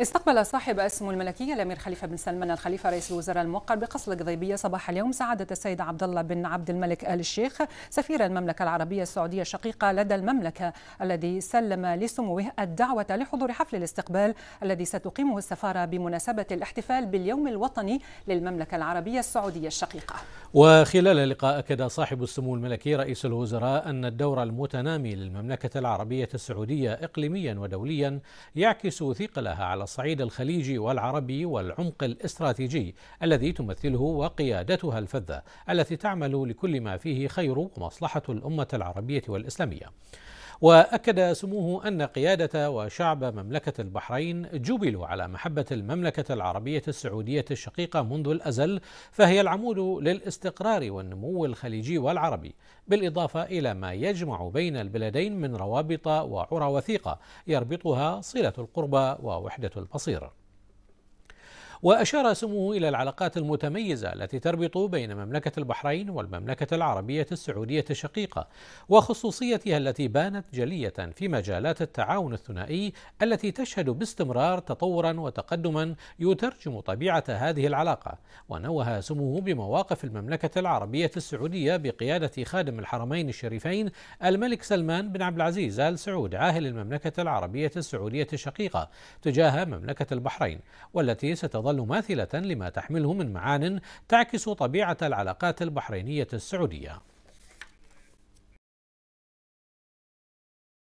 استقبل صاحب اسمه الملكية الأمير خليفة بن سلمان الخليفة رئيس الوزراء الموقر بقصر القضيبية صباح اليوم سعادة السيد عبد الله بن عبد الملك آل الشيخ سفير المملكة العربية السعودية الشقيقة لدى المملكة الذي سلم لسموه الدعوة لحضور حفل الاستقبال الذي ستقيمه السفارة بمناسبة الاحتفال باليوم الوطني للمملكة العربية السعودية الشقيقة. وخلال اللقاء أكد صاحب السمو الملكي رئيس الوزراء أن الدور المتنامي للمملكة العربية السعودية إقليميا ودوليا يعكس ثقلها على الصعيد الخليجي والعربي والعمق الاستراتيجي الذي تمثله وقيادتها الفذة التي تعمل لكل ما فيه خير ومصلحة الأمة العربية والإسلامية. وأكد سموه أن قيادة وشعب مملكة البحرين جبلوا على محبة المملكة العربية السعودية الشقيقة منذ الأزل فهي العمود للاستقرار والنمو الخليجي والعربي بالإضافة إلى ما يجمع بين البلدين من روابط وعرى وثيقة يربطها صلة القربى ووحدة البصير. وأشار سموه إلى العلاقات المتميزة التي تربط بين مملكة البحرين والمملكة العربية السعودية الشقيقة وخصوصيتها التي بانت جلية في مجالات التعاون الثنائي التي تشهد باستمرار تطورا وتقدما يترجم طبيعة هذه العلاقة. ونوه سموه بمواقف المملكة العربية السعودية بقيادة خادم الحرمين الشريفين الملك سلمان بن عبد العزيز آل سعود عاهل المملكة العربية السعودية الشقيقة تجاه مملكة البحرين والتي ستظل تظل ماثلة لما تحمله من معان تعكس طبيعة العلاقات البحرينية السعودية.